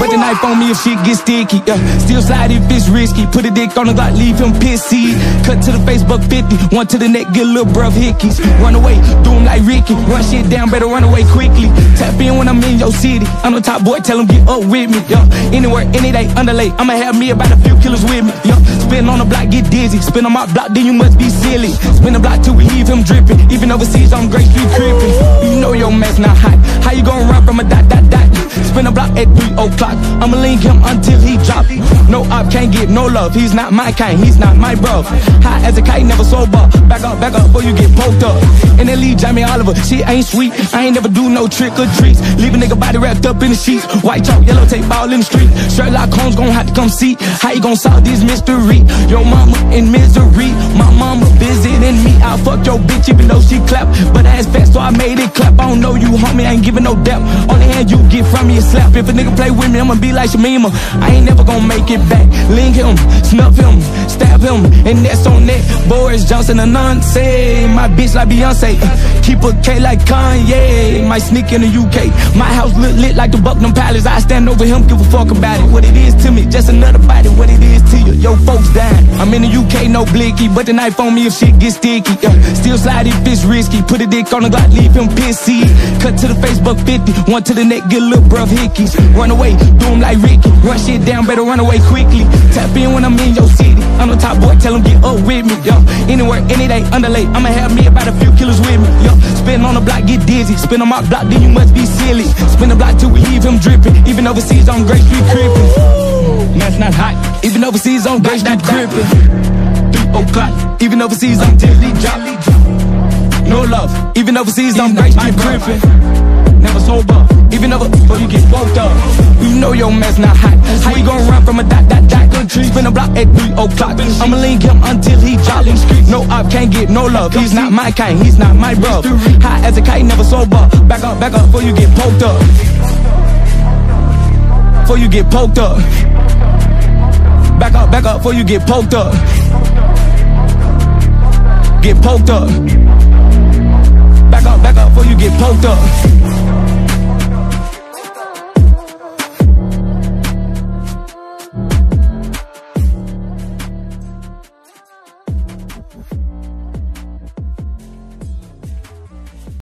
but the knife on me if shit get sticky. Yeah, still slide if it's risky. Put a dick on the Glock, leave him pissy. Cut to the Facebook 50, one to the neck, get a little bruv hickeys. Run away, do him like Ricky. Run shit down, better run away quickly. Tap in when I'm in your city. I'm the top boy, tell him get up with me. Yeah, anywhere, any day, underlay. I'ma have me about a few killers with me. Yeah, spin on the block, get dizzy. Spin on my block, then you must be silly. Spin the block till we leave him dripping. Even overseas, I'm Grape Street crippin'. You know your mess not hot. Spin a block at 3 o'clock. I'ma link him until he drop. No op can't get no love. He's not my kind, he's not my bro. High as a kite, never sober. Back up, back up before you get poked up. And then leave Jamie Oliver. Shit ain't sweet. I ain't never do no trick or treats. Leave a nigga body wrapped up in the sheets. White chalk, yellow tape all in the street. Sherlock Holmes gon' have to come see how you gon' solve this mystery. Your mama in misery. I fuck your bitch even though she clap. But ass fast, so I made it clap. I don't know you, homie. I ain't giving no depth. Only hand you get from me is slap. If a nigga play with me, I'ma be like Shamima. I ain't never gonna make it back. Link him, snuff him, stab him, and that's on that. Boris Johnson Nonce. Say my bitch like Beyonce. Keep a K like Kanye. Might sneak in the UK. My house lit lit like the Buckingham Palace. I stand over him, give a fuck about it. What it is to me, just another body. What it is no blicky, but the knife on me if shit gets sticky. Yeah. Still slide if it's risky. Put a dick on the Glock, leave him pissy. Cut to the Facebook 50, one to the neck, get a little bruv hickeys. Run away, do him like Ricky. Run shit down, better run away quickly. Tap in when I'm in your city. I'm the top boy, tell him get up with me. Yo, anywhere, any day, underlay. I'ma have me about a few killers with me. Yo, spin on the block, get dizzy. Spin on my block, then you must be silly. Spin the block till we leave him dripping. Even overseas on Grape Street crippin'. Man's not hot. Even overseas on Grape Street crippin'. Oh, three o'clock. Even overseas on Disney drop. No love. Even overseas on Grape Street crippin'. Never sober. Even over before you get woke up. You know your mess not hot. How you gon' run from a dot dot dot? Spin a block at 3 o'clock. I'ma link him until he drop. No op can't get no love. He's not my kind, he's not my bro. High as a kite, never sober. Back up, back up before you get poked up. Before you get poked up. Back up, back up before you get poked up. Get poked up. Back up, back up before you get poked up.